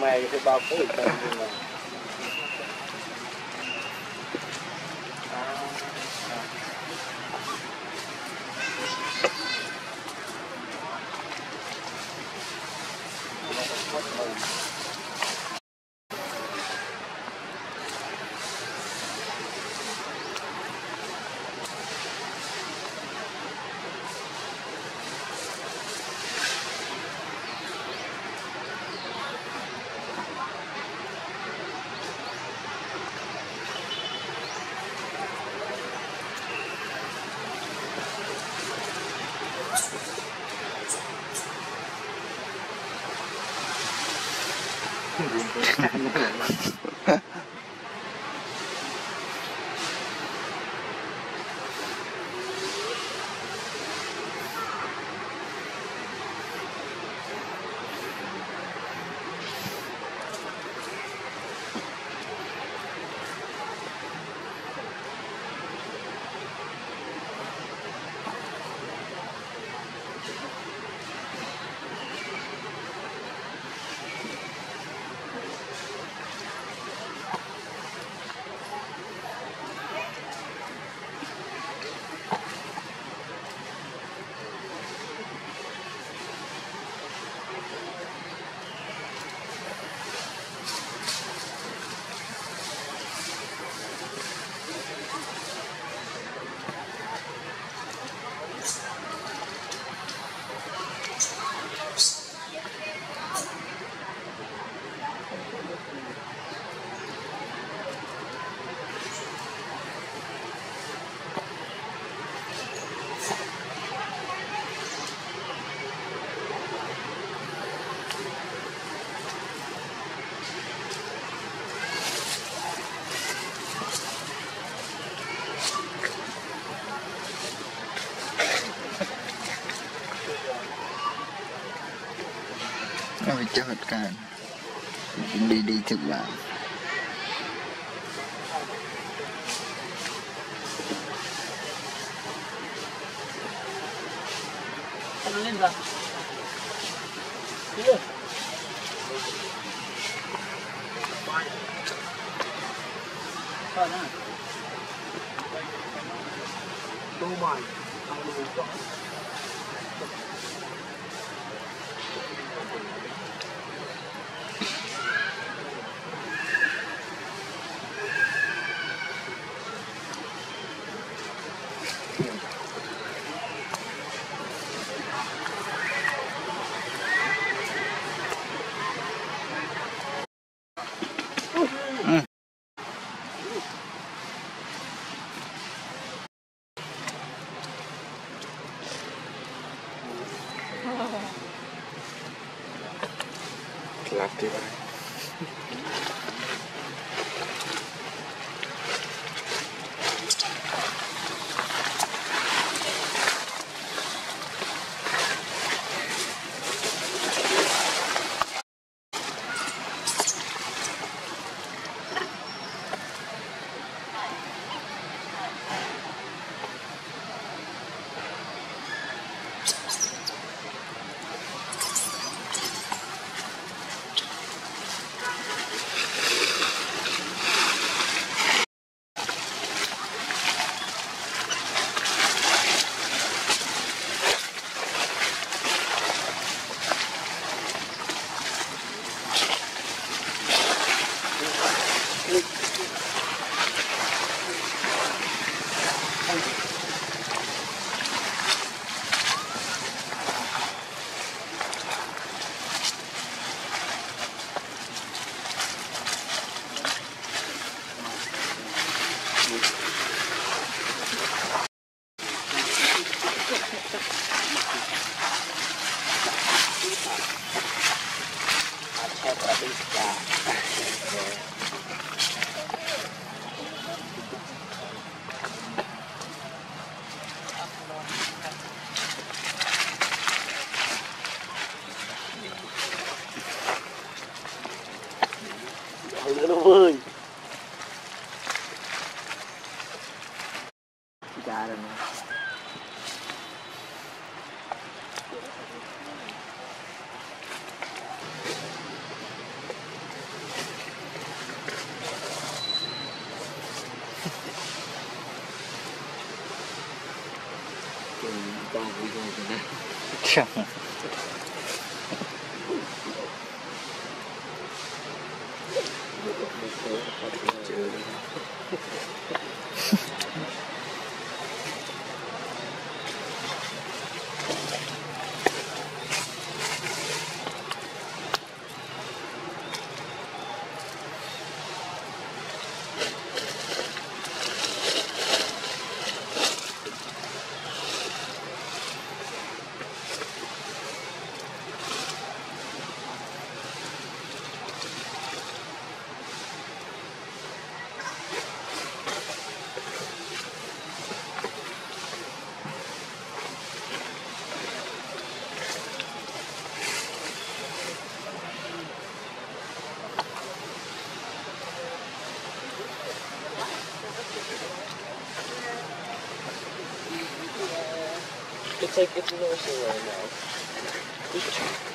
买一个 thì bao. can cũng đi đi thực vào lên vào Don't mind. I will walk. Nó vơi. Cha rồi nè. Con vui vui rồi nè. Chẳng. It's like it's no right now.